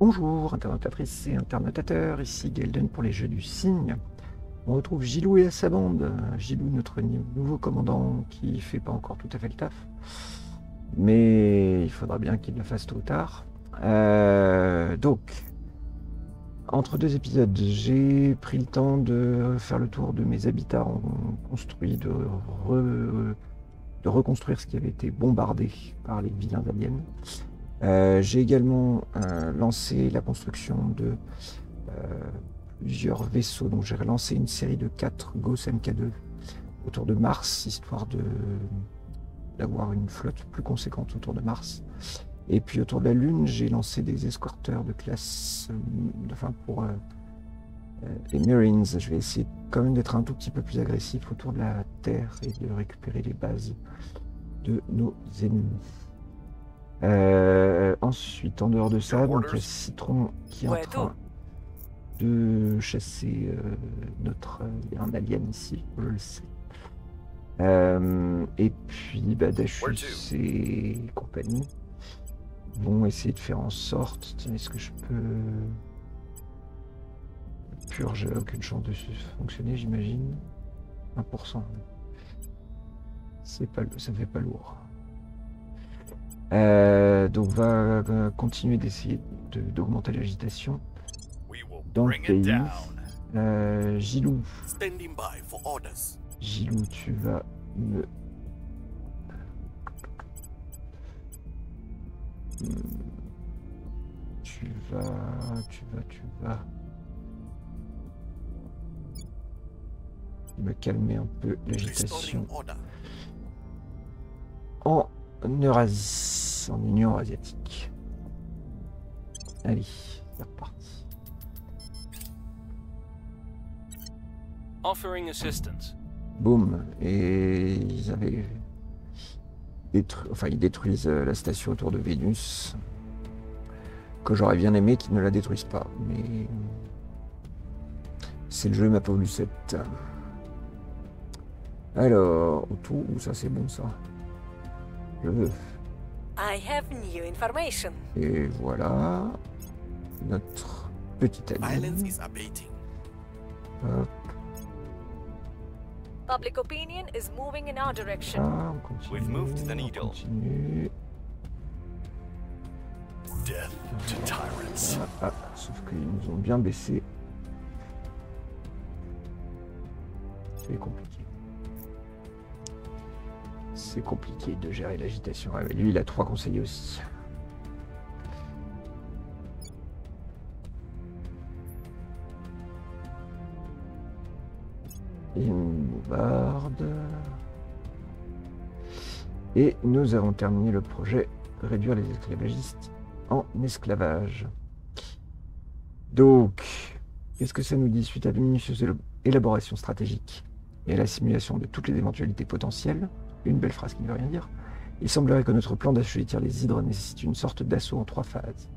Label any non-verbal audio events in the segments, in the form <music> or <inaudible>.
Bonjour, internautatrices et internautateurs, ici Gelden pour les Jeux du Cygne. On retrouve Gilou et sa bande. Gilou, notre nouveau commandant qui fait pas encore tout à fait le taf. Mais il faudra bien qu'il le fasse tôt ou tard. Euh, donc, entre deux épisodes, j'ai pris le temps de faire le tour de mes habitats construits, de, de reconstruire ce qui avait été bombardé par les vilains aliens. Euh, j'ai également euh, lancé la construction de plusieurs vaisseaux. Donc j'ai relancé une série de 4 Gauss MK2 autour de Mars, histoire d'avoir une flotte plus conséquente autour de Mars. Et puis autour de la Lune, j'ai lancé des escorteurs de classe, euh, enfin pour euh, euh, les Marines. Je vais essayer quand même d'être un tout petit peu plus agressif autour de la Terre et de récupérer les bases de nos ennemis. Ensuite, en dehors de ça, donc il y a Citron qui est en train de chasser euh, notre. Il y a un alien ici, je le sais. Euh, et puis bah, Dachus et compagnie vont essayer de faire en sorte. Est-ce que je peux. Purge, aucune chance de fonctionner, j'imagine. 1%. C'est pas, ça fait pas lourd. Euh, donc va continuer d'essayer d'augmenter l'agitation dans le pays. Euh, Gilou. Gilou, tu vas me. Tu vas, tu vas, tu vas me calmer un peu l'agitation en Eurasie, en Union asiatique. Allez, c'est reparti. Offering assistance. Boum. Et ils avaient enfin ils détruisent euh, la station autour de Vénus. Que j'aurais bien aimé qu'ils ne la détruisent pas, mais c'est le jeu ma pauvre Lucette. Alors, tout, ça c'est bon ça. Je veux. I have new information. Et voilà notre petite amie. Hop. Public opinion is moving in our direction. Ah, on continue, We've moved the on needle. continue. Death to tyrants. Ah, ah, sauf qu'ils nous ont bien baissé. C'est compliqué. C'est compliqué de gérer l'agitation. Ah, lui, il a trois conseillers aussi. Bombarde. Et nous avons terminé le projet réduire les esclavagistes en esclavage. Donc, qu'est-ce que ça nous dit suite à de minutieuses élaborations stratégiques et à la simulation de toutes les éventualités potentielles Une belle phrase qui ne veut rien dire. Il semblerait que notre plan d'assujettir les hydres nécessite une sorte d'assaut en trois phases.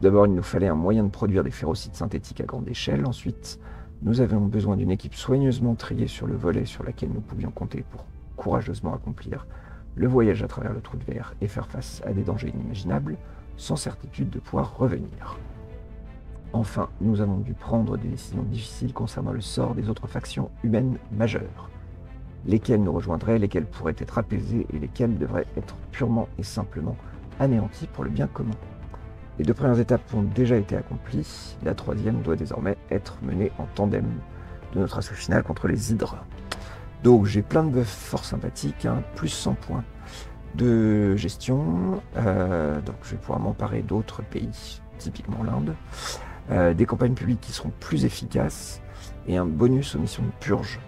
D'abord, il nous fallait un moyen de produire des férocides synthétiques à grande échelle. Ensuite, nous avions besoin d'une équipe soigneusement triée sur le volet sur laquelle nous pouvions compter pour courageusement accomplir le voyage à travers le trou de verre et faire face à des dangers inimaginables, sans certitude de pouvoir revenir. Enfin, nous avons dû prendre des décisions difficiles concernant le sort des autres factions humaines majeures. Lesquelles nous rejoindraient, lesquelles pourraient être apaisées et lesquelles devraient être purement et simplement anéanties pour le bien commun. Les deux premières étapes ont déjà été accomplies, la troisième doit désormais être menée en tandem de notre assaut final contre les hydres. Donc j'ai plein de buffs fort sympathiques, hein, plus 100 points de gestion, euh, donc je vais pouvoir m'emparer d'autres pays, typiquement l'Inde, euh, des campagnes publiques qui seront plus efficaces, et un bonus aux missions de purge.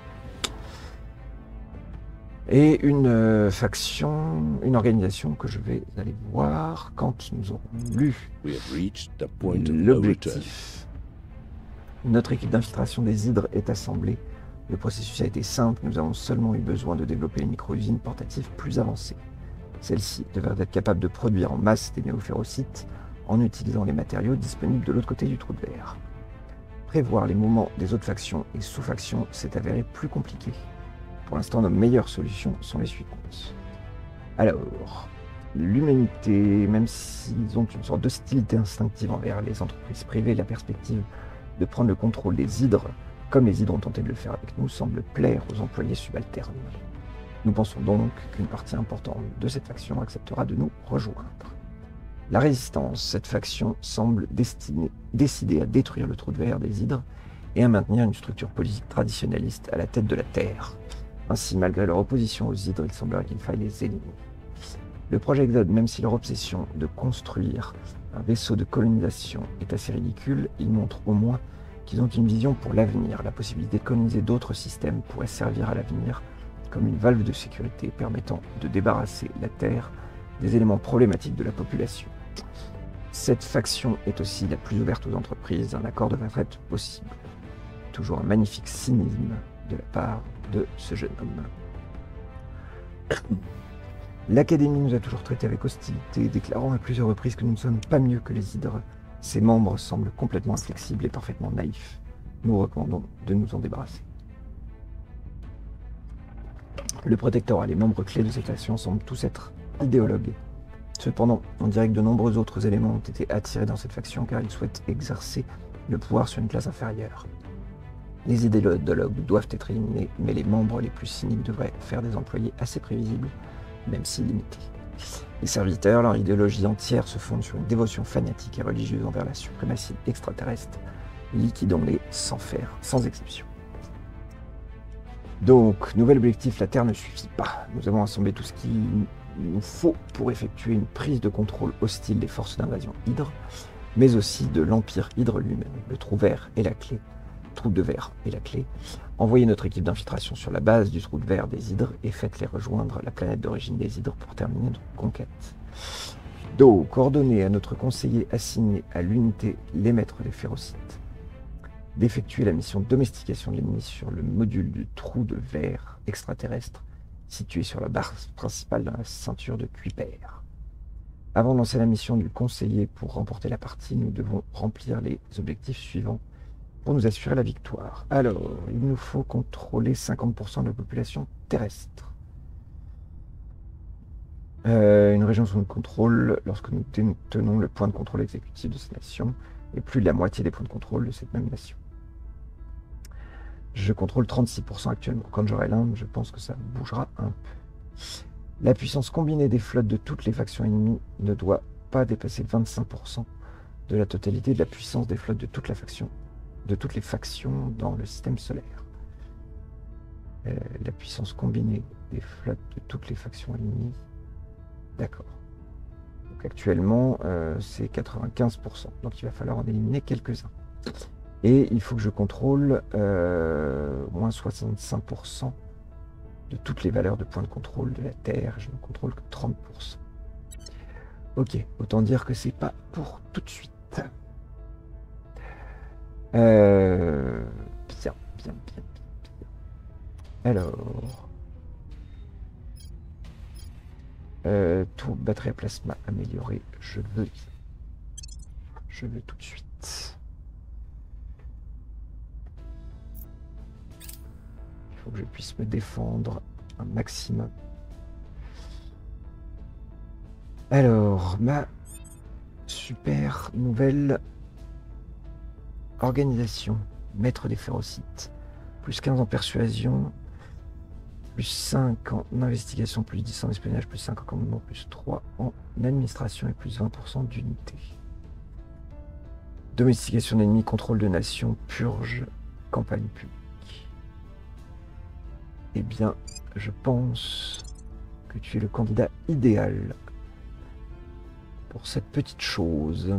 Et une euh, faction, une organisation que je vais aller voir quand nous aurons lu We have reached the point of no return. l'objectif. Notre équipe d'infiltration des hydres est assemblée. Le processus a été simple, nous avons seulement eu besoin de développer une micro-usine portative plus avancée. Celle-ci devrait être capable de produire en masse des néophérocytes en utilisant les matériaux disponibles de l'autre côté du trou de verre. Prévoir les mouvements des autres factions et sous-factions s'est avéré plus compliqué. Pour l'instant, nos meilleures solutions sont les suivantes. Alors, l'humanité, même s'ils ont une sorte d'hostilité instinctive envers les entreprises privées, la perspective de prendre le contrôle des hydres, comme les hydres ont tenté de le faire avec nous, semble plaire aux employés subalternes. Nous pensons donc qu'une partie importante de cette faction acceptera de nous rejoindre. La résistance, cette faction semble destinée, décidée à détruire le trou de verre des hydres et à maintenir une structure politique traditionnaliste à la tête de la Terre. Ainsi, malgré leur opposition aux hydres, il semblerait qu'il faille les éliminer. Le projet Exode, même si leur obsession de construire un vaisseau de colonisation est assez ridicule, il montre au moins qu'ils ont une vision pour l'avenir. La possibilité de coloniser d'autres systèmes pourrait servir à l'avenir comme une valve de sécurité permettant de débarrasser la Terre des éléments problématiques de la population. Cette faction est aussi la plus ouverte aux entreprises, un accord de retraite possible. Toujours un magnifique cynisme de la part de ce jeune homme. <coughs> L'Académie nous a toujours traités avec hostilité, déclarant à plusieurs reprises que nous ne sommes pas mieux que les hydres. Ses membres semblent complètement inflexibles et parfaitement naïfs. Nous recommandons de nous en débarrasser. Le protecteur et les membres clés de cette faction semblent tous être idéologues. Cependant, on dirait que de nombreux autres éléments ont été attirés dans cette faction car ils souhaitent exercer le pouvoir sur une classe inférieure. Les idéologues doivent être éliminés, mais les membres les plus cyniques devraient faire des employés assez prévisibles, même si limités. Les serviteurs, leur idéologie entière se fonde sur une dévotion fanatique et religieuse envers la suprématie extraterrestre, liquidons-les sans faire, sans exception. Donc, nouvel objectif, la Terre ne suffit pas. Nous avons assemblé tout ce qu'il nous faut pour effectuer une prise de contrôle hostile des forces d'invasion Hydre, mais aussi de l'Empire Hydre lui-même. Le trou vert est la clé. Trou de verre est la clé. Envoyez notre équipe d'infiltration sur la base du trou de verre des Hydres et faites-les rejoindre la planète d'origine des Hydres pour terminer notre conquête. Donc, coordonnez à notre conseiller assigné à l'unité les maîtres des férocites d'effectuer la mission de domestication de l'ennemi sur le module du trou de verre extraterrestre situé sur la barre principale dans la ceinture de Kuiper. Avant de lancer la mission du conseiller pour remporter la partie, nous devons remplir les objectifs suivants pour nous assurer la victoire. Alors, il nous faut contrôler 50% de la population terrestre. Euh, une région sous notre contrôle lorsque nous tenons le point de contrôle exécutif de cette nation et plus de la moitié des points de contrôle de cette même nation. Je contrôle 36% actuellement. Quand j'aurai l'Inde, je pense que ça bougera un peu. La puissance combinée des flottes de toutes les factions ennemies ne doit pas dépasser 25% de la totalité de la puissance des flottes de toute la faction, de toutes les factions dans le système solaire. Euh, la puissance combinée des flottes de toutes les factions ennemies. D'accord. Donc actuellement, euh, c'est 95%. Donc il va falloir en éliminer quelques-uns. Et il faut que je contrôle euh, moins 65% de toutes les valeurs de points de contrôle de la Terre. Je ne contrôle que 30%. Ok, autant dire que c'est pas pour tout de suite. Euh, bien, bien, bien, bien. Alors. Euh, tout batterie à plasma améliorée. Je veux. Je veux tout de suite. que je puisse me défendre un maximum. Alors, ma super nouvelle organisation. Maître des férocites. Plus 15 en persuasion. Plus 5 en investigation, plus 10 en espionnage, plus 5 en commandement, plus 3 en administration et plus 20% d'unité. Domestication d'ennemis, contrôle de nation, purge, campagne publique. Eh bien, je pense que tu es le candidat idéal pour cette petite chose.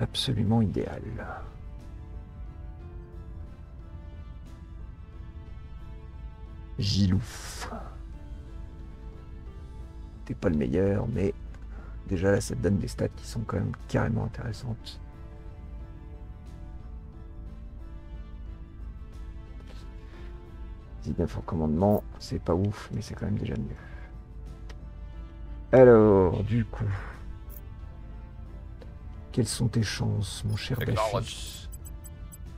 Absolument idéal. Gilouf. T'es pas le meilleur, mais déjà là, ça te donne des stats qui sont quand même carrément intéressantes. en commandement, c'est pas ouf, mais c'est quand même déjà mieux. Alors, du coup, quelles sont tes chances, mon cher Bafus,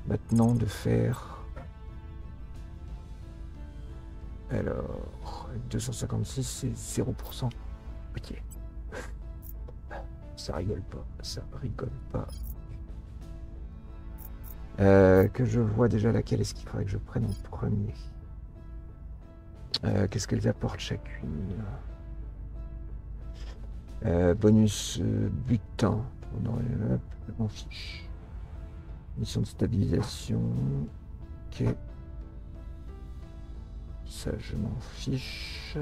maintenant de faire Alors, 256, c'est 0%. Ok. <laughs> Ça rigole pas, ça rigole pas. Euh, que je vois déjà laquelle est-ce qu'il faudrait que je prenne en premier. Euh, Qu'est-ce qu'elles apportent chacune? Euh, Bonus butin. On fiche. Mission de stabilisation. Ok. Ça, je m'en fiche.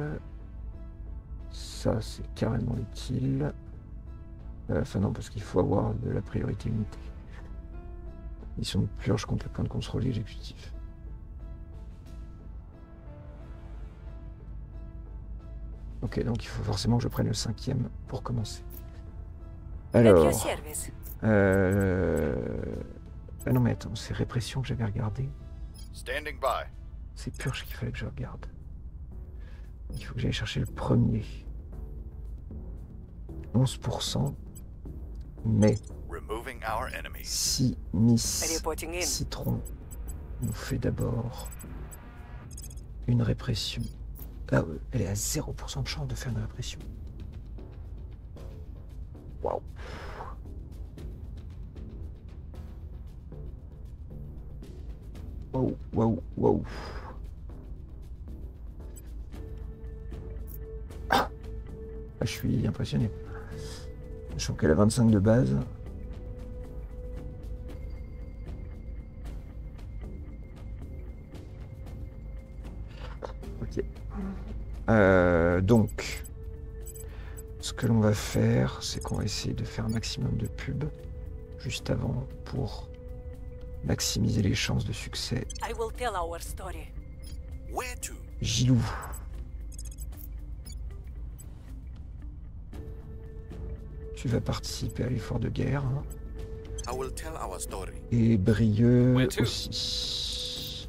Ça, c'est carrément utile. Euh, Enfin non, parce qu'il faut avoir de la priorité unité. Mission de purge contre le plan de contrôle exécutif. Ok, donc il faut forcément que je prenne le cinquième pour commencer. Alors, euh... ah non mais attends, c'est répression que j'avais regardé. Standing by. C'est purge qu'il fallait que je regarde. Il faut que j'aille chercher le premier. 11%. Mais Removing our enemies. si Miss. Citron nous fait d'abord une répression. Ah, ouais, elle est à 0% de chance de faire une répression. Waouh. Waouh, waouh, waouh. Ah, je suis impressionné. Je trouve qu'elle a 25 de base. Ok. Euh, donc, que l'on va faire, c'est qu'on va essayer de faire un maximum de pubs juste avant pour maximiser les chances de succès. I will tell our story. Where to? Gilou. Tu vas participer à l'effort de guerre. hein. I will tell our story. Et Brieux Where to? aussi.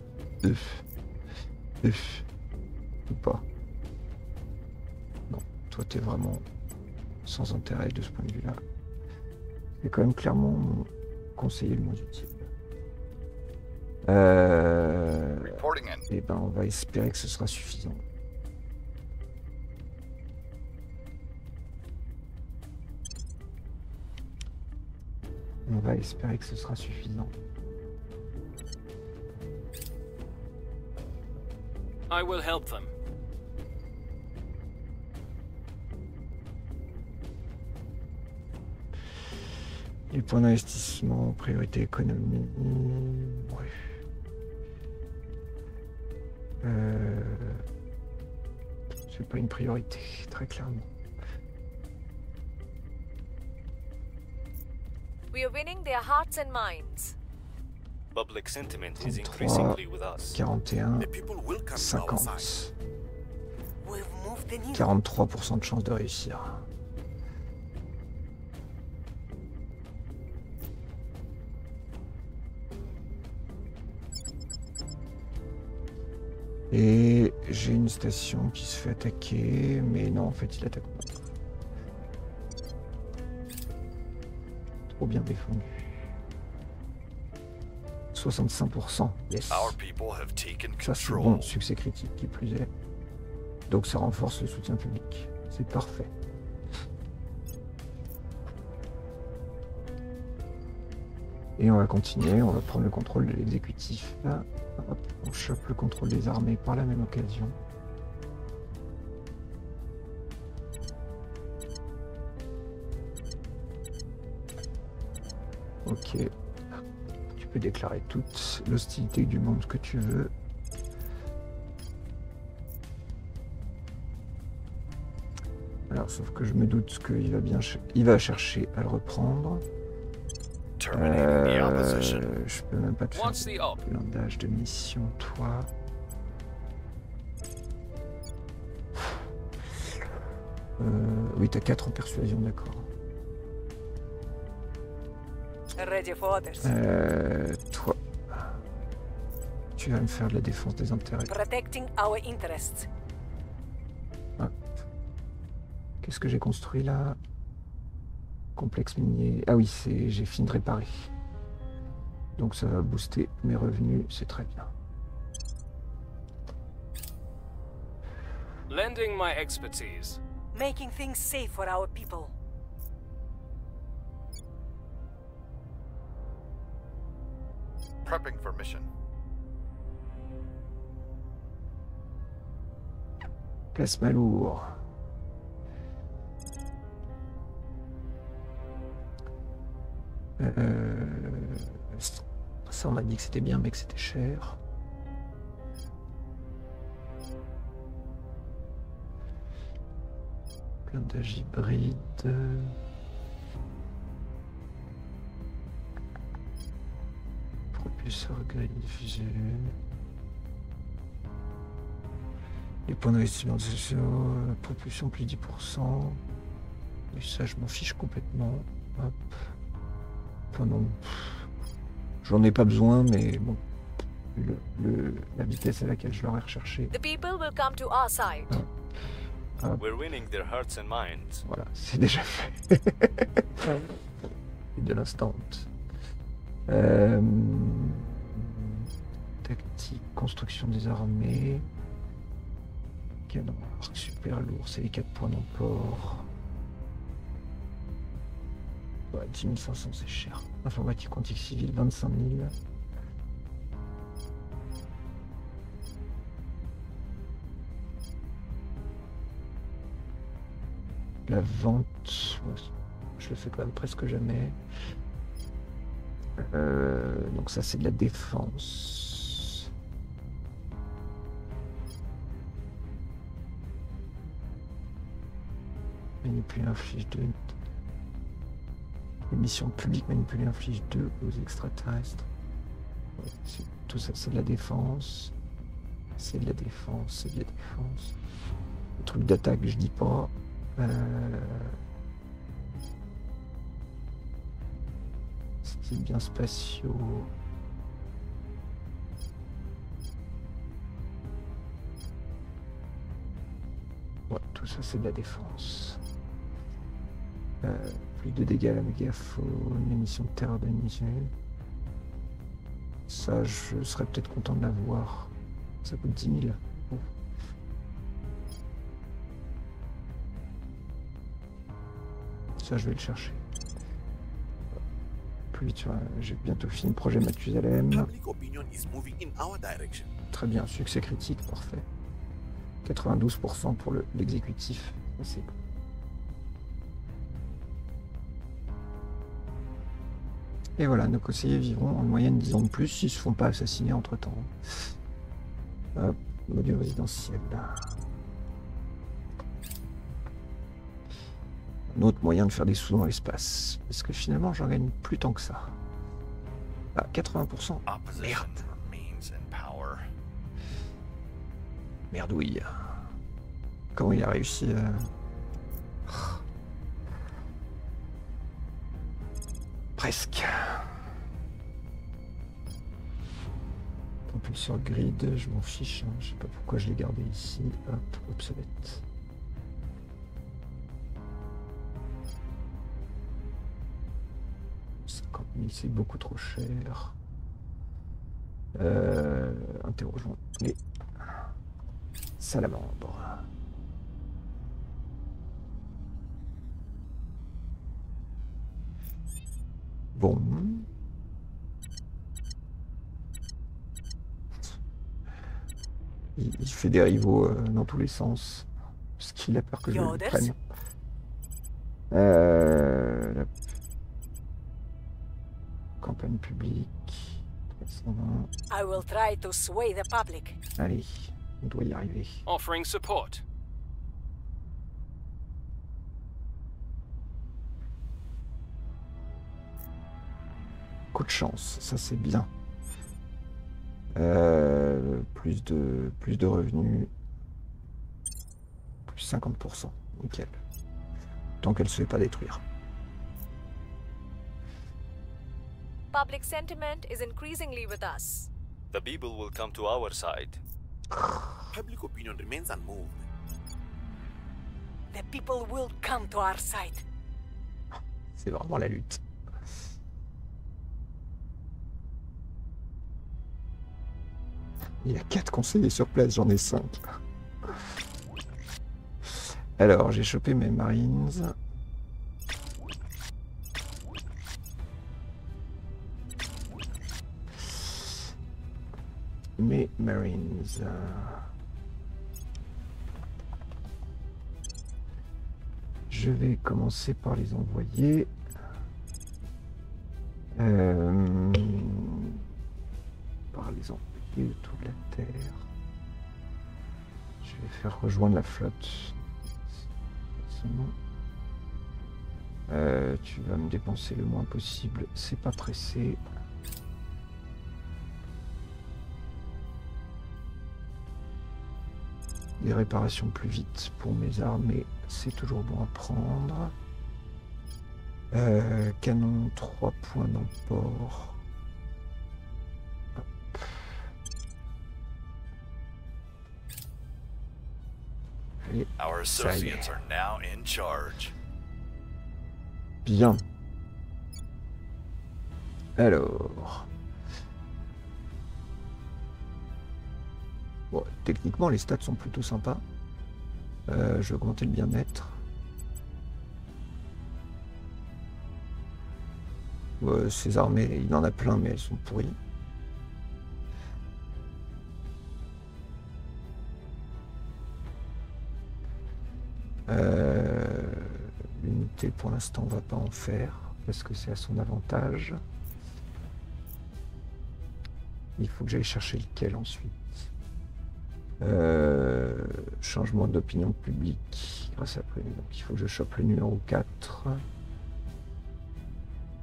Ou pas. Non, toi t'es vraiment sans intérêt de ce point de vue-là. C'est quand même clairement mon conseiller le moins utile. Euh... Reporting in. Eh ben, on va espérer que ce sera suffisant. On va espérer que ce sera suffisant. I will help them. Les points d'investissement, priorité économie. Euh... C'est pas une priorité, très clairement. We are winning their hearts and minds. Public sentiment is 33, increasingly with us. 41, The people will come to our side. 50. We've moved the needle. 43% de chance de réussir. Et j'ai une station qui se fait attaquer, mais non, en fait, il attaque pas. Trop bien défendu. 65%. Yes. Ça, c'est bon, succès critique qui plus est. Donc ça renforce le soutien public. C'est parfait. Et on va continuer, on va prendre le contrôle de l'exécutif. Hop, on chope le contrôle des armées par la même occasion. Ok. Tu peux déclarer toute l'hostilité du monde que tu veux. Alors, sauf que je me doute qu'il va bien, il va chercher à le reprendre. Euh, je peux même pas te faire blindage de mission, toi. Euh, oui, t'as 4 en persuasion, d'accord. Ready for others. Euh, toi. Tu vas me faire de la défense des intérêts. Protecting our interests. Qu'est-ce que j'ai construit là? Complexe minier. Ah oui, c'est j'ai fini de réparer. Donc ça va booster mes revenus, c'est très bien. Lending my expertise. Making things safe for our people. Prepping for mission. Place Malour. Euh, ça, on m'a dit que c'était bien, mais que c'était cher. Blindage hybride. Propulseur grille diffusé. Les points d'investissement sociaux, propulsion plus 10%. Et ça, je m'en fiche complètement. Enfin, non. J'en ai pas besoin, mais bon. Le, le- la vitesse à laquelle je l'aurais recherché. The people will come to our side. We're winning their hearts and minds. Voilà, c'est déjà fait. <laughs> Et de l'instant. Euh, tactique, construction des armées. Canon arc super lourd, c'est les 4 points d'emport. Ouais, 10 500 c'est cher. Informatique quantique civile, 25 000. La vente, je le fais quand même presque jamais. Euh, donc ça c'est de la défense. Manipuler un fiche 2. Les missions publiques manipuler un fiche 2 aux extraterrestres. Tout ça c'est de la défense. C'est de la défense, c'est de la défense. Le truc d'attaque je dis pas. Euh... Style bien spatiaux. Ouais, tout ça c'est de la défense. Euh, plus de dégâts à la mégaphone, émission de terreur d'animation. Ça, je serais peut-être content de l'avoir. Ça coûte 10 000. Bon. Ça, je vais le chercher. Plus vite, sur un- j'ai bientôt fini le projet Mathusalem. Très bien, succès critique, parfait. 92% pour le- l'exécutif. C'est Et voilà, nos conseillers vivront en moyenne 10 ans de plus s'ils se font pas assassiner entre temps. Hop, module résidentiel. Un autre moyen de faire des sous dans l'espace. Parce que finalement, j'en gagne plus tant que ça. Ah, 80%. Opposition Merde. Merdouille. Comment il a réussi à... <sighs> Presque. Propulseur grid, je m'en fiche. hein. Je sais pas pourquoi je l'ai gardé ici. Hop, obsolète. « 50 000, c'est beaucoup trop cher. Euh, interrogeons les salamandres. Bon. Il, il fait des rivaux euh, dans tous les sens. Parce qu'il a peur que je le prenne. Euh, la- Campagne publique. 320. I will try to sway the public. Allez, on doit y arriver. Offering support. Coup de chance, ça c'est bien. Euh, plus de plus de revenus. Plus 50%. Nickel. Tant qu'elle se fait pas détruire. Public sentiment is increasingly with us. The people will come to our side. Public opinion remains unmoved. The people will come to our side. C'est vraiment la lutte. Il y a 4 conseillers sur place, j'en ai 5. Alors, j'ai chopé mes Marines. Mes Marines. Je vais commencer par les envoyer. Euh, par les envoyer autour de la Terre. Je vais faire rejoindre la flotte. Euh, tu vas me dépenser le moins possible, c'est pas pressé. Des réparations plus vite pour mes armées, c'est toujours bon à prendre. Euh, canon 3 points d'emport. Our associates are now in charge. Bien. Alors. Bon, techniquement, les stats sont plutôt sympas. Euh, je vais augmenter le bien-être. Ouais, ces armées, il en a plein, mais elles sont pourries. Euh, L'unité, pour l'instant, on va pas en faire parce que c'est à son avantage. Il faut que j'aille chercher lequel ensuite. Euh, changement d'opinion publique grâce à Prévu. Donc il faut que je chope le numéro 4.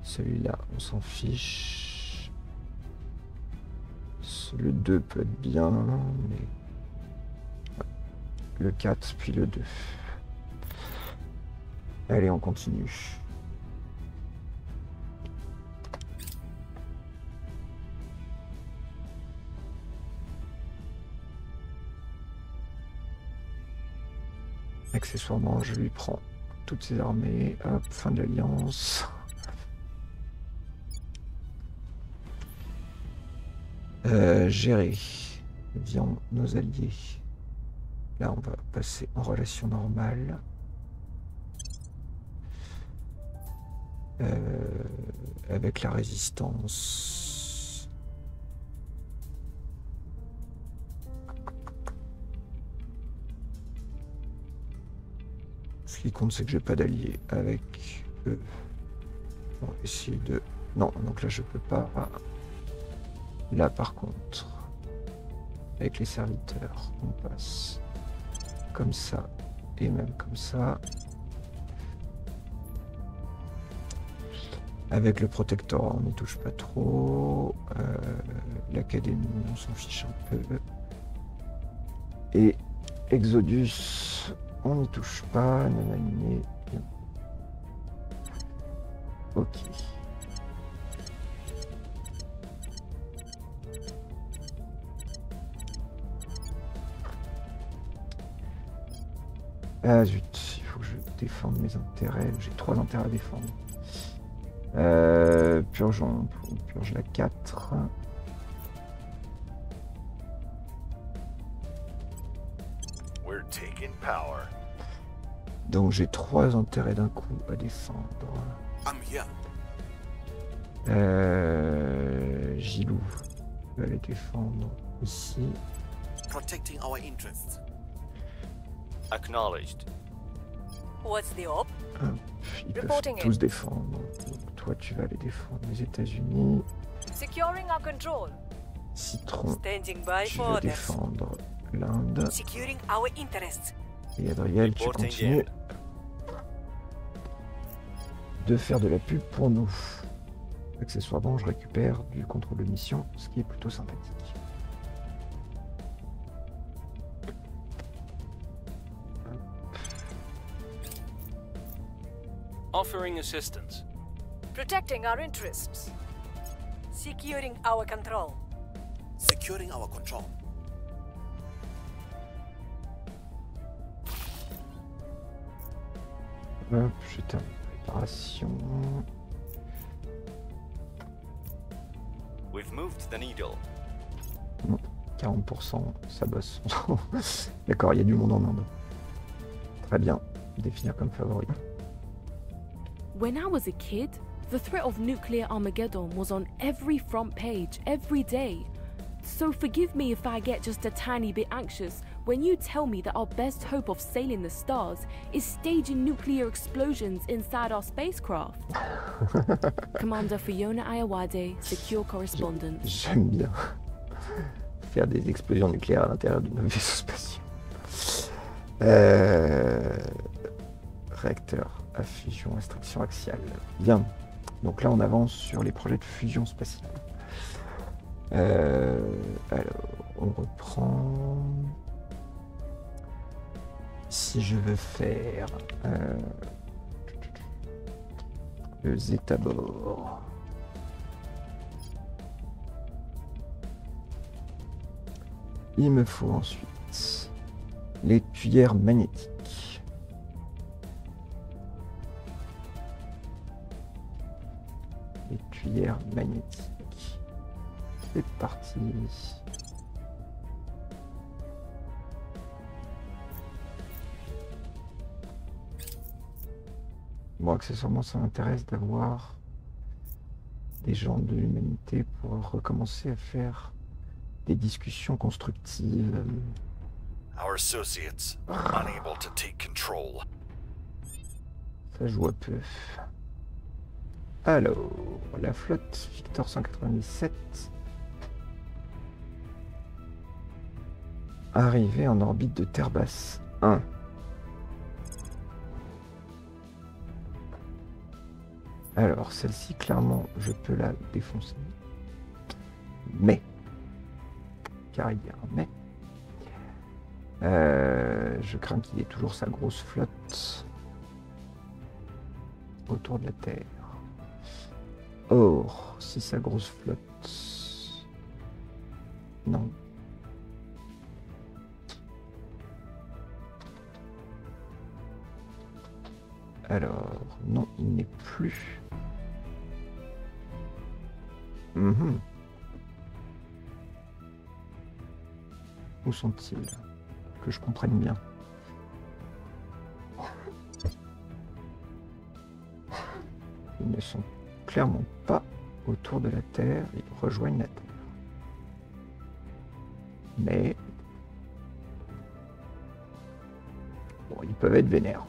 Celui-là, on s'en fiche. Le 2 peut être bien, mais. Le 4, puis le 2. Allez, on continue. Accessoirement, je lui prends toutes ses armées. Hop, fin de l'alliance. Euh, gérer. Viens, nos alliés. Là, on va passer en relation normale. Euh, avec la résistance. Ce qui compte, c'est que j'ai pas d'alliés avec eux. On va essayer de. Non, donc là, je peux pas. Là, par contre, avec les serviteurs, on passe comme ça et même comme ça. Avec le protectorat, on n'y touche pas trop. Euh, L'académie, on s'en fiche un peu. Et Exodus, on n'y touche pas. Nanani. Ok. Ah zut, il faut que je défende mes intérêts. J'ai trois intérêts à défendre. Euh, purgeons, purge la 4. We're taking power. Donc j'ai trois intérêts d'un coup à défendre. I'm here. Euh, Gilou va les défendre ici. Protecting our interests. Acknowledged. What's the op? Hop, ils peuvent tous défendre. Toi tu vas les défendre les États-Unis. Securing our control. Citron, Standing by tu vas défendre l'Inde. Securing our interests. Et Adriel, tu continues in. de faire de la pub pour nous. Accessoirement, je récupère du contrôle de mission, ce qui est plutôt sympathique. Offering assistance. Protecting our interests. Securing our control. Securing our control. Hop, la préparation. We've moved the needle. 40%, ça bosse. <laughs> D'accord, il y a du monde en Inde. Très bien. Définir comme favori. When I was a kid, the threat of nuclear Armageddon was on every front page, every day. So forgive me if I get just a tiny bit anxious when you tell me that our best hope of sailing the stars is staging nuclear explosions inside our spacecraft. <laughs> Commander Fiona Ayawade, secure correspondent. <laughs> J'aime bien <laughs> faire des explosions nucléaires à l'intérieur de nos vaisseaux spatiaux. Euh, Réacteur à fusion, restriction axiale. Bien. Donc là, on avance sur les projets de fusion spatiale. Euh, alors, on reprend. Si je veux faire euh, le zeta bord. Il me faut ensuite les tuyères magnétiques. Magnétiques. C'est parti. Bon, accessoirement, ça m'intéresse d'avoir des gens de l'humanité pour recommencer à faire des discussions constructives. Our associates unable to take control. Ça joue un peu. Alors, la flotte Victor 197. Arrivée en orbite de Terre basse 1. Alors, celle-ci, clairement, je peux la défoncer. Mais, car il y a un mais, euh, je crains qu'il ait toujours sa grosse flotte autour de la Terre. Or, si sa grosse flotte... Non. Alors, non, il n'est plus. Mhm. Où sont-ils? Que je comprenne bien. Ils ne sont clairement pas autour de la Terre, ils rejoignent la Terre. Mais... Bon, ils peuvent être vénères.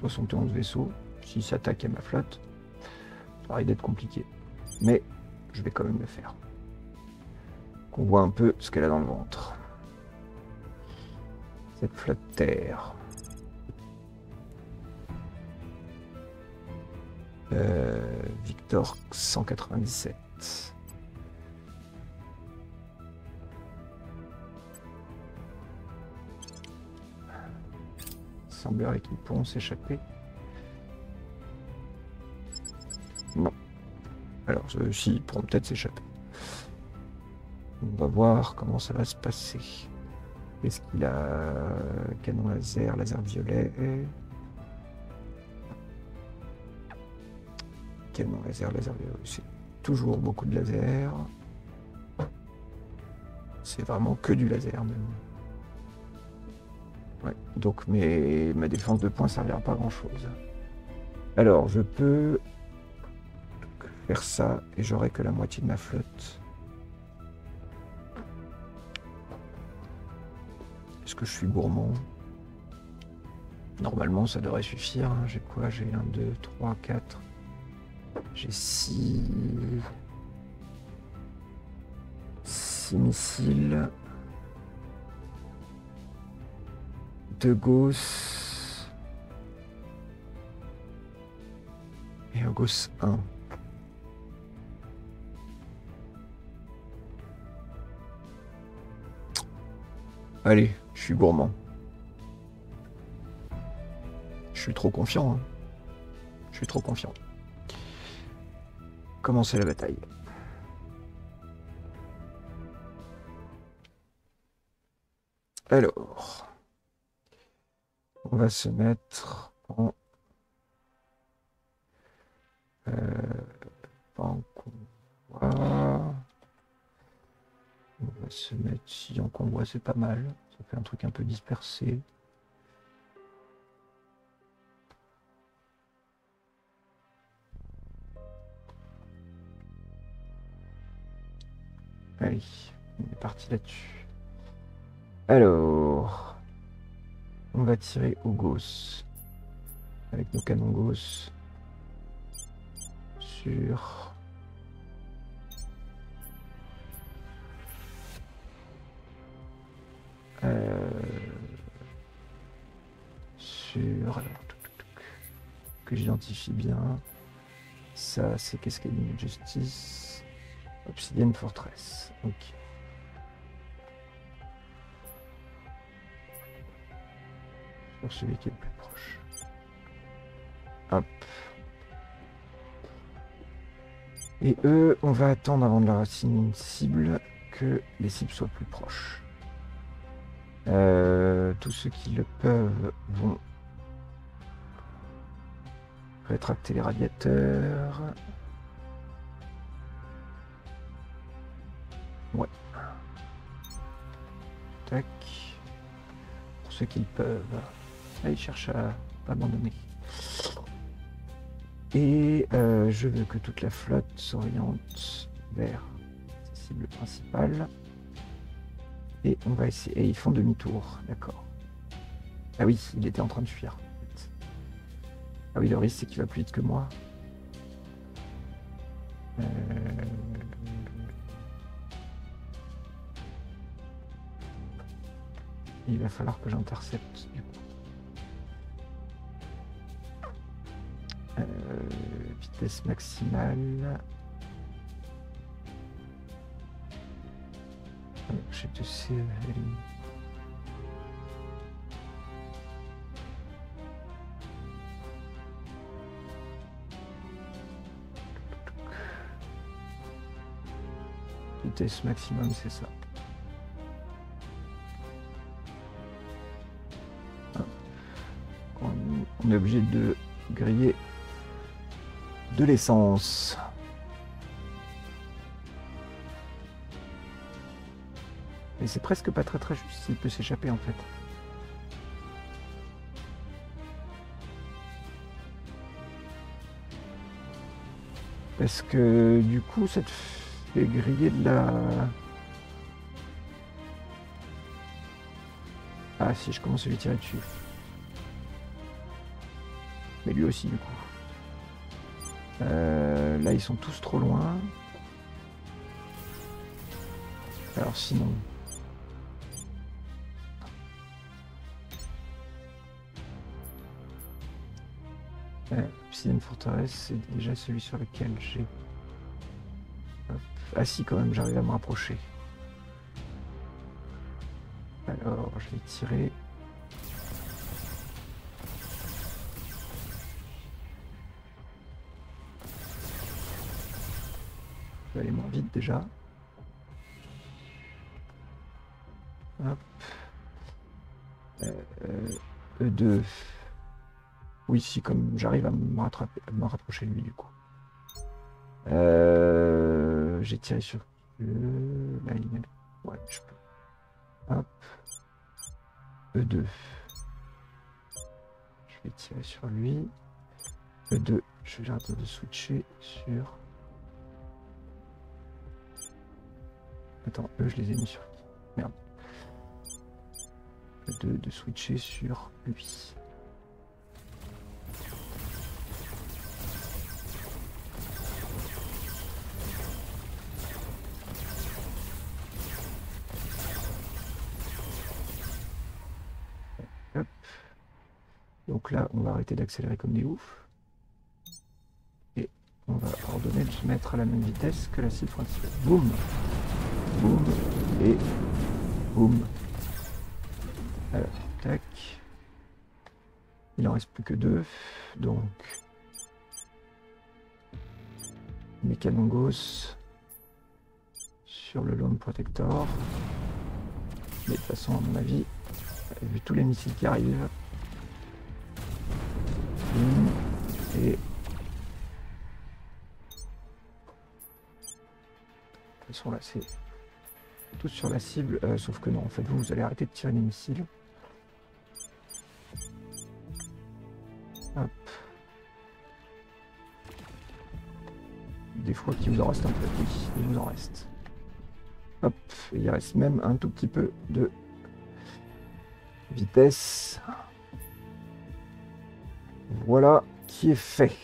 71 vaisseaux, s'ils s'attaquent à ma flotte, ça risque d'être compliqué. Mais je vais quand même le faire. Qu'on voit un peu ce qu'elle a dans le ventre. Cette flotte terre. Euh, Victor 197. Il semblerait qu'ils pourront s'échapper. Non. Alors, ils pourront peut-être s'échapper. On va voir comment ça va se passer. Est-ce qu'il a canon laser, laser violet? C'est toujours beaucoup de laser. C'est vraiment que du laser même. Ouais, donc ma défense de points servira pas à grand chose. Alors, je peux faire ça et j'aurai que la moitié de ma flotte. Est-ce que je suis gourmand? Normalement, ça devrait suffire. hein. J'ai quoi? J'ai 1, 2, 3, 4. J'ai 6. 6 missiles. Deux Gauss. Et un Gauss 1. Allez, je suis gourmand. Je suis trop confiant. hein. Je suis trop confiant. Commencez la bataille. Alors, on va se mettre en, euh, convoi. On va se mettre si en convoi, c'est pas mal. Ça fait un truc un peu dispersé. On est parti là-dessus. Alors, on va tirer au gauss avec nos canons gauss sur euh, sur alors, que j'identifie bien. Ça, c'est Cascading Justice. Obsidian Fortress. Ok. Sur celui qui est le plus proche. Hop. Et eux, on va attendre avant de leur assigner une cible que les cibles soient plus proches. Euh, tous ceux qui le peuvent vont rétracter les radiateurs. Ouais. Tac. Pour ceux qui le peuvent. Là, ils cherchent à abandonner. Et euh, je veux que toute la flotte s'oriente vers sa cible principale. Et on va essayer. Et ils font demi-tour, d'accord. Ah oui, il était en train de fuir. Ah oui, le risque c'est qu'il va plus vite que moi. Euh, Il va falloir que j'intercepte vitesse maximale. Est- Vitesse maximum, c'est ça. on est obligé de griller de l'essence. Et c'est presque pas très très juste s'il peut s'échapper en fait. Parce que du coup ça te fait griller de la... Ah si je commence à lui tirer dessus. Mais lui aussi, du. Euh, là, ils sont tous trop loin. Alors sinon... Euh, Obsidian Fortress, c'est déjà celui sur lequel j'ai... Ah si, quand même, j'arrive à me rapprocher. Alors, je vais tirer... Vais aller moins vite déjà. Hop. Euh, euh, E2. Oui, si, comme j'arrive à me rapprocher de lui du coup. Euh, J'ai tiré sur. le- Là, il est- Ouais, je peux. Hop. E2. Je vais tirer sur lui. E2. Je vais arrêter de switcher sur. Attends, eux, je les ai mis sur qui? Merde. De, de switcher sur lui. Hop. Donc là, on va arrêter d'accélérer comme des oufs. Et on va ordonner de se mettre à la même vitesse que la cible principale. Boum Boum et boum. Alors, tac. Il en reste plus que deux. Donc, Gauss sur le Lone Protector. Mais de toute façon, à mon avis, vu tous les missiles qui arrivent, et de toute façon là c'est tous sur la cible, euh, sauf que non, en fait, vous, vous allez arrêter de tirer les missiles. Hop. Des fois qu'il vous en reste un peu, oui, il vous en reste. Hop, il reste même un tout petit peu de vitesse. Voilà qui est fait.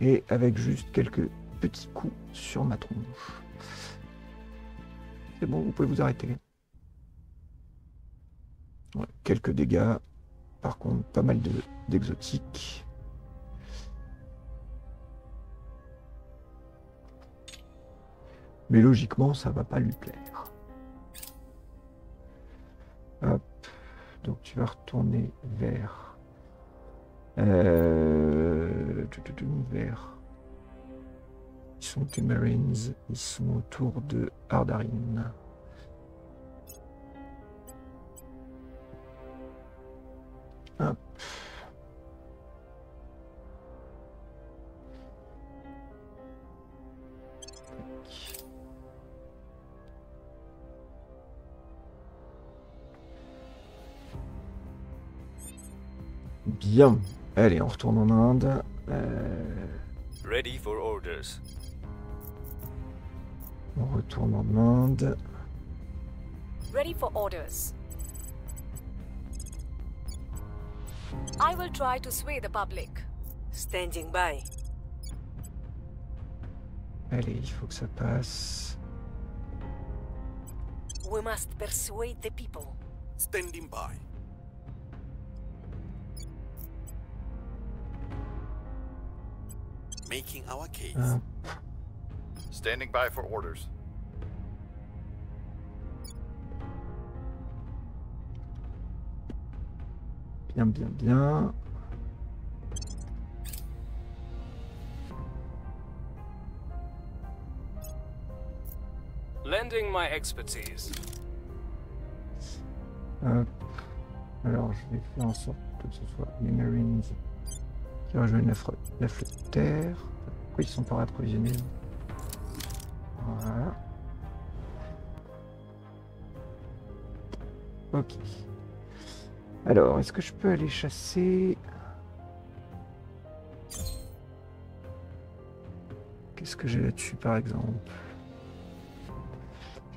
Et avec juste quelques petits coups sur ma tronche. C'est bon, vous pouvez vous arrêter. Quelques dégâts. Par contre, pas mal de- d'exotiques. Mais logiquement, ça va pas lui plaire. Hop. Donc tu vas retourner vers... Euh... Vers... Ils sont tes Marines. Ils sont autour de Ardarin. Hop. Bien. Allez, on retourne en Inde. Euh, Ready for orders. On retourne en Inde. Ready for orders. I will try to sway the public. Standing by. Allez, il faut que ça passe. We must persuade the people. Standing by. Making our case. Hop. Standing by for orders. Bien, bien, bien. Lending my expertise. Hop. Alors, je vais faire en sorte que ce soit les Marines qui rejoignent la, la flotte terre. Pourquoi ils sont pas approvisionnés Voilà. Ok. Alors, est-ce que je peux aller chasser? Qu'est-ce que j'ai là-dessus, par exemple?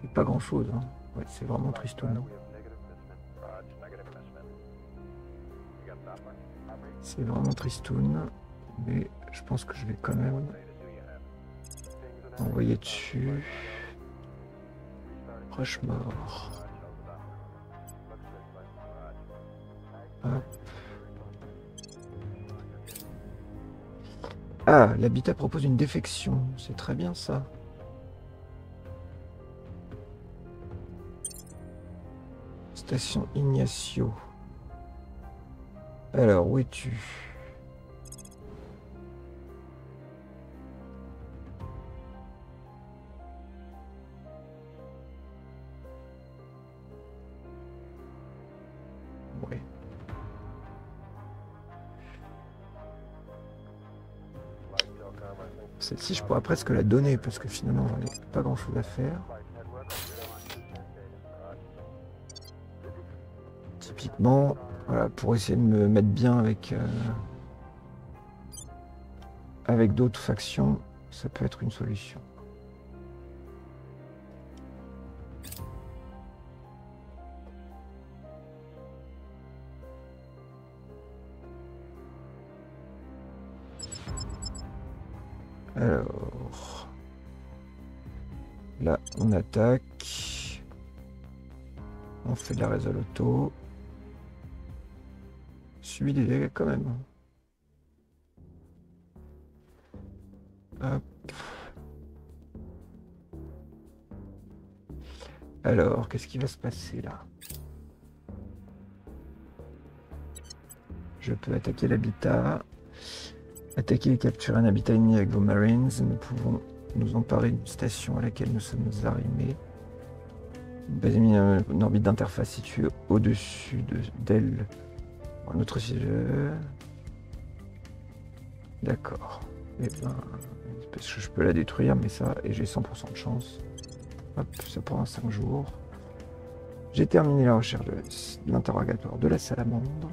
J'ai pas grand-chose. Hein. Ouais, c'est vraiment tristoun. C'est vraiment tristoun, mais je pense que je vais quand même envoyer dessus. Mort. Ah, l'habitat propose une défection. C'est très bien ça. Station Ignacio. Alors, où es-tu? Celle-ci, je pourrais presque la donner parce que finalement, j'en ai pas grand-chose à faire. Typiquement, voilà, pour essayer de me mettre bien avec, euh, avec d'autres factions, ça peut être une solution. Alors, là, on attaque. On fait de la résol auto. Des dégâts quand même. Alors, qu'est-ce qui va se passer là? Je peux attaquer l'habitat. Attaquer et capturer un habitat ennemi avec vos Marines. Nous pouvons nous emparer d'une station à laquelle nous sommes arrimés. Base ennemie, euh, une orbite d'interface située au-dessus de- d'elle. Autre siège. D'accord. Eh ben, parce que je peux la détruire, mais ça, et j'ai 100% de chance. Hop, ça prend 5 jours. J'ai terminé la recherche de l'interrogatoire de la salamandre.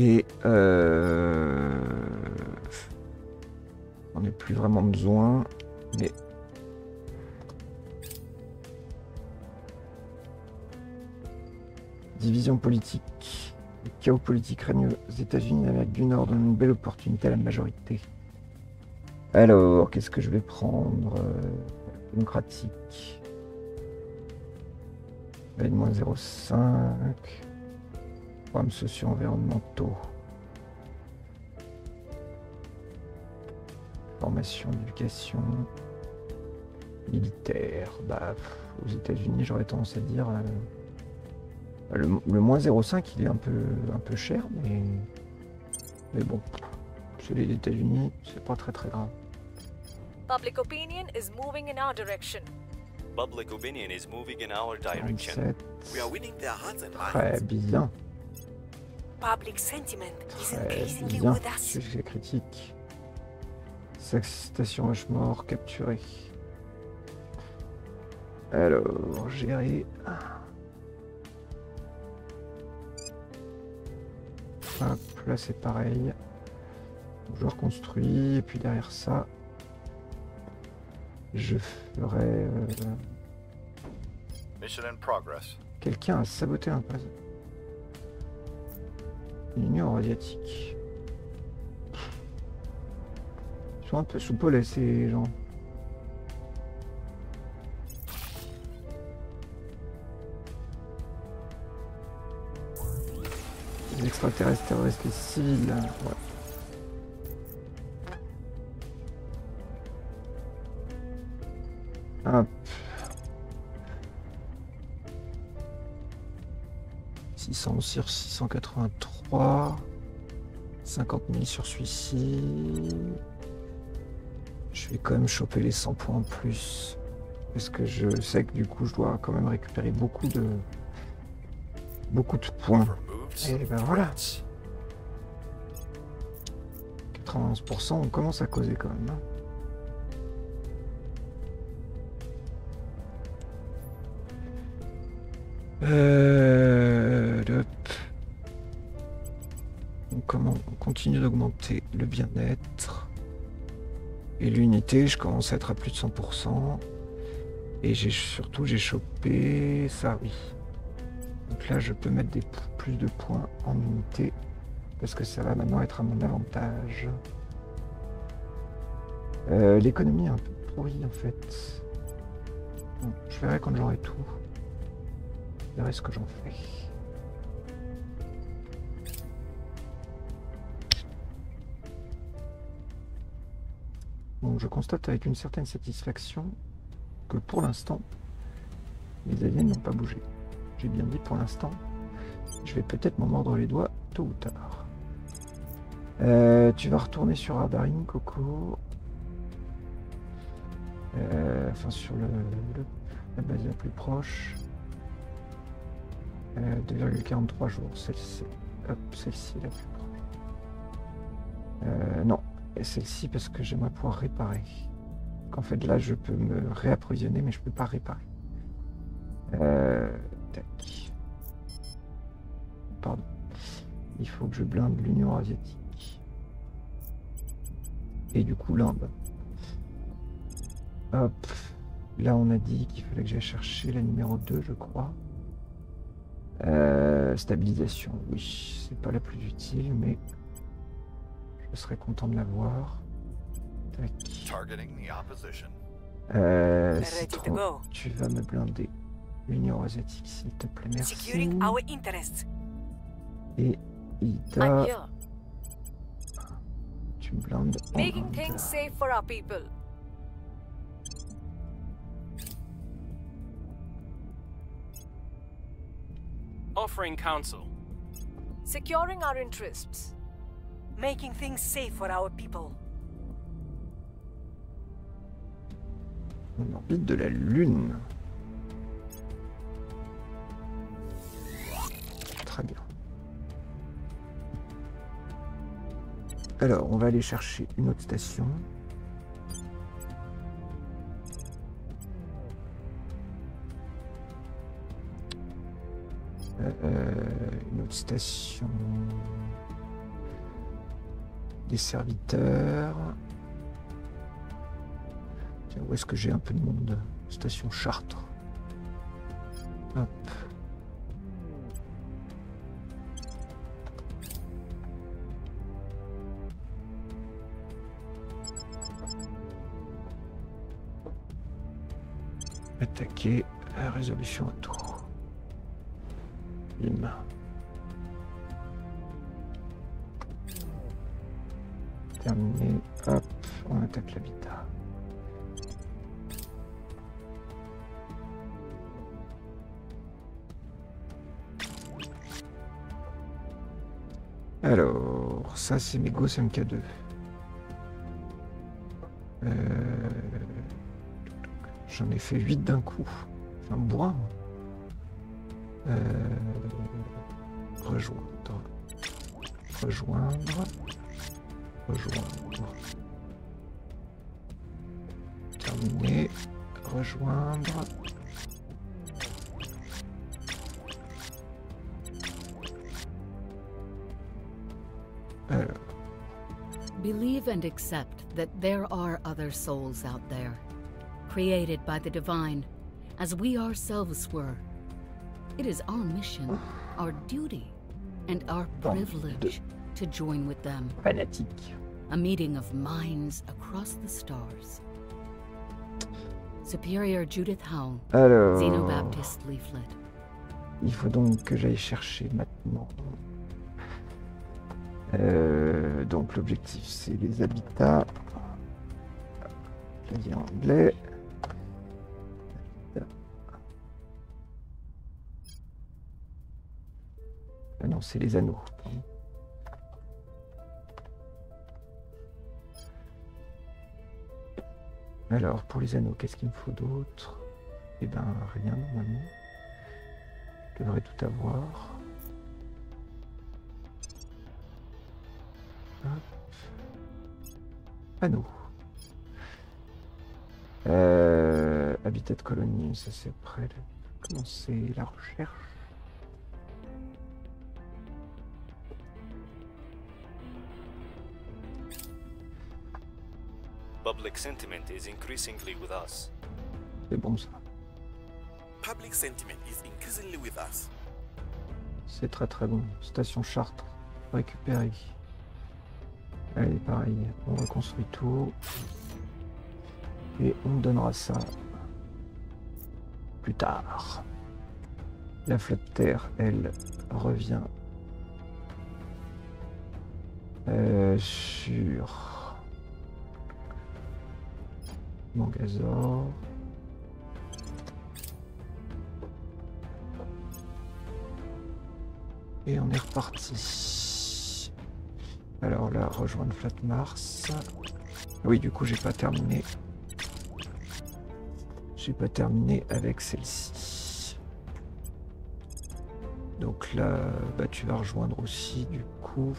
Et euh... on n'est plus vraiment besoin, mais division politique, le chaos politique règne aux États-Unis avec du Nord donne une belle opportunité à la majorité. Alors, qu'est-ce que je vais prendre euh, Démocratique? 0,5 problèmes sociaux environnementaux. Formation, éducation, militaire. Bah, aux États-Unis, j'aurais tendance à dire. Euh, le, le, moins 0,5, il est un peu, un peu cher, mais, mais bon, c'est les États-Unis, c'est pas très très grave. Public opinion is moving in our direction. Public opinion is moving in our direction. We are winning their hearts and minds. Très bien. Public sentiment is Très increasingly bien. with us. Sujet critique. Station Rushmore capturée. Alors, gérer. Hop, là c'est pareil. Joueur construit, et puis derrière ça, je ferai. euh, Mission in progress. Quelqu'un a saboté un puzzle. L'Union asiatique. Ils sont un peu soupolés ces gens. Les extraterrestres terroristes, les civils, hein, ouais. Hop. Ah. 600 683. 50 000 sur celui-ci. Je vais quand même choper les 100 points en plus. Parce que je sais que du coup, je dois quand même récupérer beaucoup de. Beaucoup de points. Et ben voilà 91%, on commence à causer quand même. Hein. Euh, continue d'augmenter le bien-être. Et l'unité, je commence à être à plus de 100%. Et j'ai surtout, j'ai chopé ça, oui. Donc là, je peux mettre des, plus de points en unité. Parce que ça va maintenant être à mon avantage. Euh, L'économie est un peu pourrie en fait. Bon, je verrai quand j'aurai tout. Je verrai ce que j'en fais. Je constate avec une certaine satisfaction que pour l'instant, les aliens n'ont pas bougé. J'ai bien dit pour l'instant. Je vais peut-être m'en mordre les doigts tôt ou tard. Euh, tu vas retourner sur Abarim, Coco. Euh, enfin, sur le, la base la plus proche. Euh, 2,43 jours, celle-ci. Hop, celle-ci la plus proche. Euh, non, celle-ci parce que j'aimerais pouvoir réparer. Qu'en fait, là, je peux me réapprovisionner, mais je peux pas réparer. Euh. Pardon. Il faut que je blinde l'Union asiatique. Et du coup, l'Inde. Hop. Là, on a dit qu'il fallait que j'aille chercher la numéro 2, je crois. Euh, stabilisation, oui, c'est pas la plus utile, mais je serais content de l'avoir. Tac. Targeting the opposition. Euh, Citron, tu vas me blinder l'Union asiatique, s'il te plaît, merci. Securing our interests. Et I'm Ida, tu me blindes. en making Inde. things safe for our people. Offering counsel. Securing our interests making things safe for our people. Orbite de la Lune. Très bien. Alors, on va aller chercher une autre station. Euh, euh, une autre station... Des serviteurs. Tiens, où est-ce que j'ai un peu de monde Station Chartres. Hop. Attaquer, euh, résolution à tour. On attaque l'habitat. Alors, ça c'est mes Gauss MK2. Euh, J'en ai fait 8 d'un coup. Enfin, bois. Euh, rejoindre. Rejoindre. Rejoindre. Rejoindre. Alors, Believe and accept that there are other souls out there, created by the divine, as we ourselves were. It is our mission, our duty, and our privilege to join with them. fanatique. A meeting of minds across the stars. Superior Judith Howell, Alors, Xenobaptist leaflet. il faut donc que j'aille chercher maintenant. Euh, donc l'objectif c'est les habitats. Clavier anglais. Ah non, c'est les anneaux. pardon. Alors, pour les anneaux, qu'est-ce qu'il me faut d'autre? Eh ben, rien normalement. Je devrais tout avoir. Hop. Anneaux. Euh, habitat de colonie, ça c'est prêt de commencer la recherche? Sentiment is increasingly with us. C'est bon ça. Public sentiment is increasingly with us. C'est très très bon. Station Chartres, récupérée. Allez, pareil, on reconstruit tout. Et on donnera ça plus tard. La flotte terre, elle, revient euh, sur Et on est reparti. Alors là, rejoindre Flat Mars. Oui, du coup, j'ai pas terminé. J'ai pas terminé avec celle-ci. Donc là, bah, tu vas rejoindre aussi, du coup.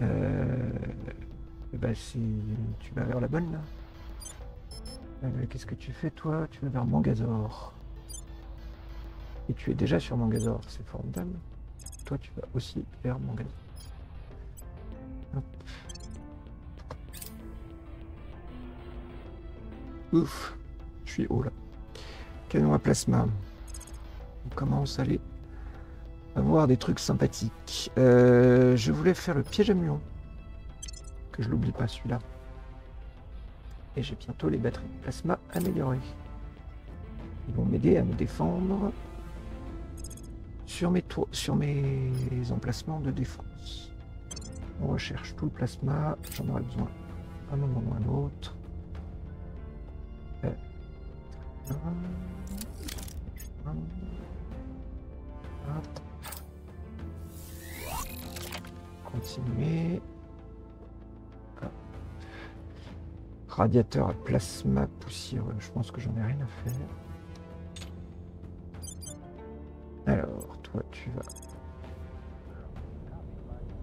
Euh, bah, tu vas vers la bonne là. Euh, Qu'est-ce que tu fais toi? Tu vas vers Mangazor. Et tu es déjà sur Mangazor, c'est formidable. Toi, tu vas aussi vers Mangazor. Ouf, je suis haut là. Canon à plasma. On commence à aller avoir des trucs sympathiques. Euh, je voulais faire le piège à muon. Que je l'oublie pas celui-là. Et j'ai bientôt les batteries de plasma améliorées. Ils vont m'aider à me défendre sur mes, sur mes emplacements de défense. On recherche tout le plasma. J'en aurai besoin à un moment ou à un autre. Radiateur à plasma poussiéreux. Je pense que j'en ai rien à faire. Alors, toi, tu vas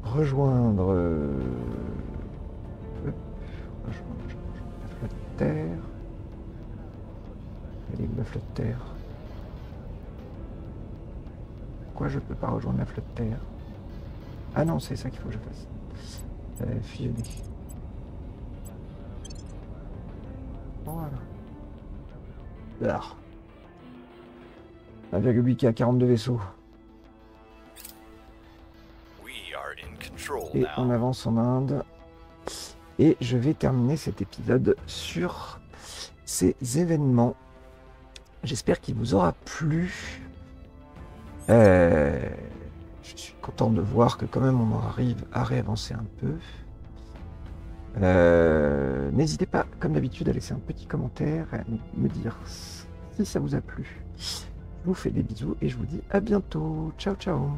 rejoindre. euh, rejoindre, la flotte terre. Elle est où la flotte terre? Pourquoi je peux pas rejoindre la flotte terre? Ah non, c'est ça qu'il faut que je fasse. Euh, fusionner. 1,8 qui a 42 vaisseaux. Et on avance en Inde. Et je vais terminer cet épisode sur ces événements. J'espère qu'il vous aura plu. Euh, je suis content de voir que quand même on arrive à réavancer un peu. Euh, n'hésitez pas comme d'habitude, à laisser un petit commentaire, me dire si ça vous a plu. Je vous fais des bisous et je vous dis à bientôt. Ciao ciao